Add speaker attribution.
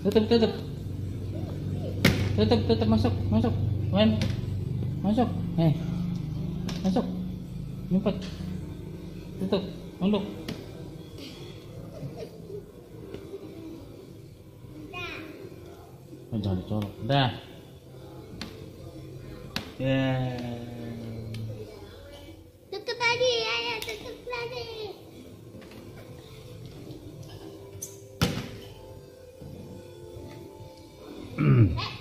Speaker 1: Tutup, tutup. Tutup, tutup masuk, masuk. Wen. Masuk. Eh. Masuk. Nyumpet. Tutup. Unduk. Jangan dicolok. Dah. Ya. Amen.